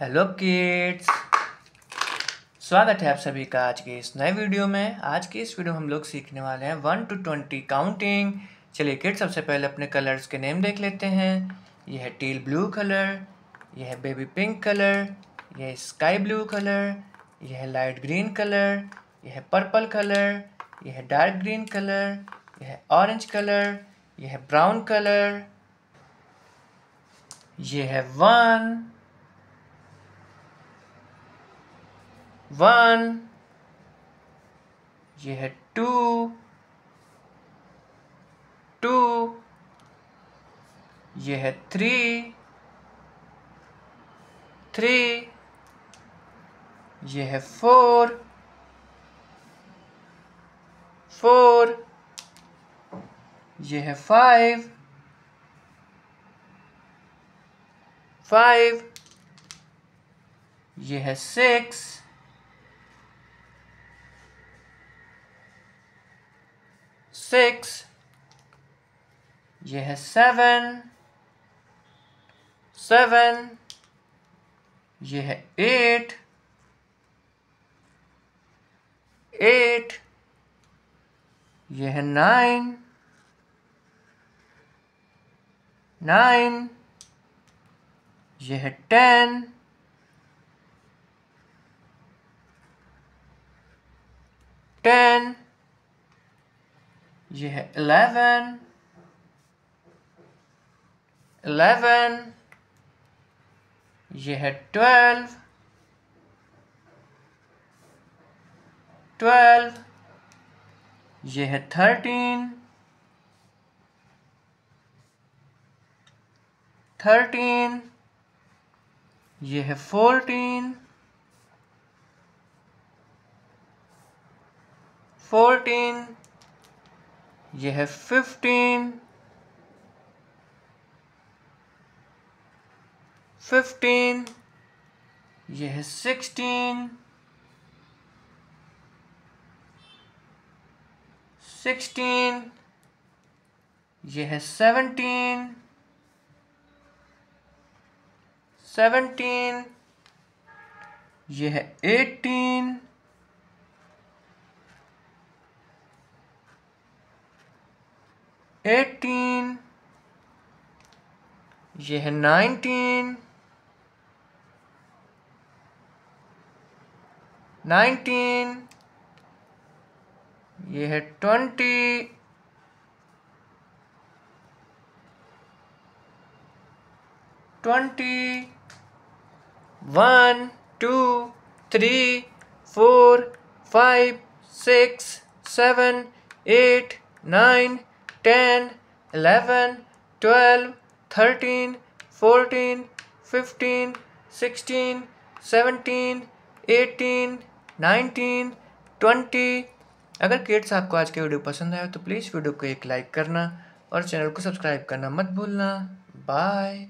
Hello kids स्वागत है आप सभी का आज के इस नए वीडियो में। आज के इस वीडियो में हम लोग सीखने वाले हैं वन टू ट्वेंटी काउंटिंग चलिए किड्स सबसे पहले अपने कलर्स के नेम देख लेते हैं। यह है टील ब्लू कलर यह है बेबी पिंक कलर यह है स्काई ब्लू कलर यह है लाइट ग्रीन कलर यह है पर्पल कलर यह है डार्क ग्रीन कलर यह है ऑरेंज कलर यह है ब्राउन कलर यह है वन वन, ये है टू टू, ये है थ्री थ्री, ये है फोर फोर, ये है फाइव फाइव, ये है सिक्स सिक्स ये है सेवन सेवन ये है एट एट ये है नाइन नाइन ये है टेन टेन ये है इलेवन इलेवन ये है ट्वेल्व ट्वेल्व ये है थर्टीन थर्टीन ये है फोर्टीन फोर्टीन ये है फिफ्टीन फिफ्टीन ये है सिक्सटीन सिक्सटीन ये है सेवनटीन सेवनटीन ये है एटीन एटीन, ये है नाइनटीन नाइनटीन, ये है twenty twenty, one, two, three, four, five, six, seven, eight, nine ten eleven twelve thirteen fourteen fifteen sixteen seventeen eighteen nineteen twenty अगर किड्स आपको आज के वीडियो पसंद आया तो प्लीज़ वीडियो को एक लाइक करना और चैनल को सब्सक्राइब करना मत भूलना। बाय